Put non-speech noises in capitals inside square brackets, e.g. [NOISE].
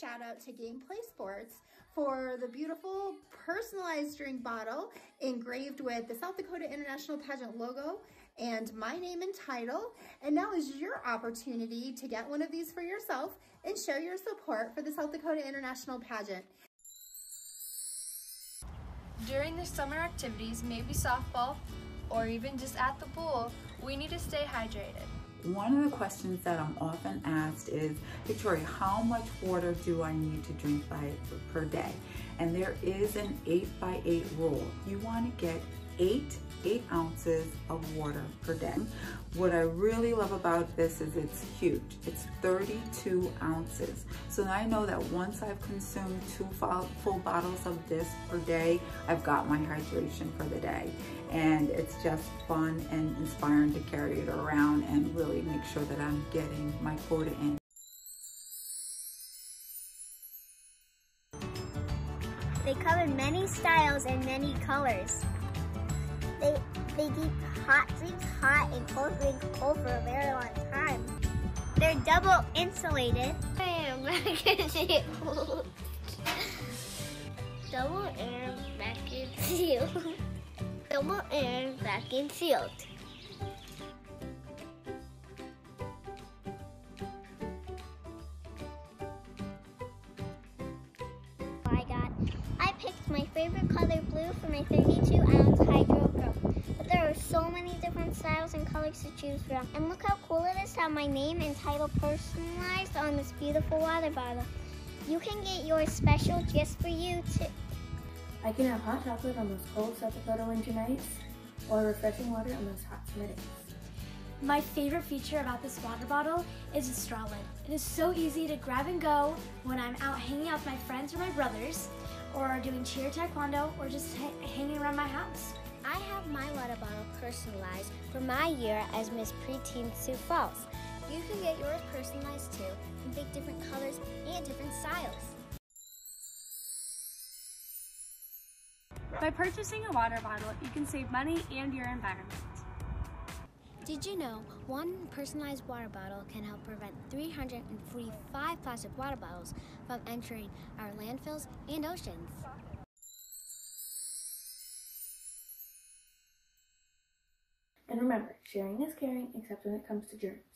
shout out to Game Play Sports for the beautiful personalized drink bottle engraved with the South Dakota International Pageant logo and my name and title. And now is your opportunity to get one of these for yourself and show your support for the South Dakota International Pageant. During the summer activities, maybe softball or even just at the pool, we need to stay hydrated. One of the questions that I'm often asked is, Victoria, how much water do I need to drink by per day? And there is an eight by eight rule. You want to get eight eight ounces of water per day. What I really love about this is it's huge. It's 32 ounces. So I know that once I've consumed two full bottles of this per day, I've got my hydration for the day. And it's just fun and inspiring to carry it around and really make sure that I'm getting my quota in. They come in many styles and many colors. They, they keep hot drinks hot and cold drinks cold for a very long time. They're double insulated. Vacuum [LAUGHS] Double air vacuum sealed. Double air vacuum sealed. Oh I got. I picked my favorite color blue for my 32 ounce so many different styles and colors to choose from. And look how cool it is to have my name and title personalized on this beautiful water bottle. You can get yours special just for you too. I can have hot chocolate on those cold South Dakota winter nights or refreshing water on those hot summer days. My favorite feature about this water bottle is the straw lid. It is so easy to grab and go when I'm out hanging out with my friends or my brothers, or doing cheer taekwondo, or just hanging around my house. I have my water bottle personalized for my year as Miss Preteen Sioux Falls. You can get yours personalized too and pick different colors and different styles. By purchasing a water bottle, you can save money and your environment. Did you know one personalized water bottle can help prevent 345 plastic water bottles from entering our landfills and oceans? And remember, sharing is caring except when it comes to germs.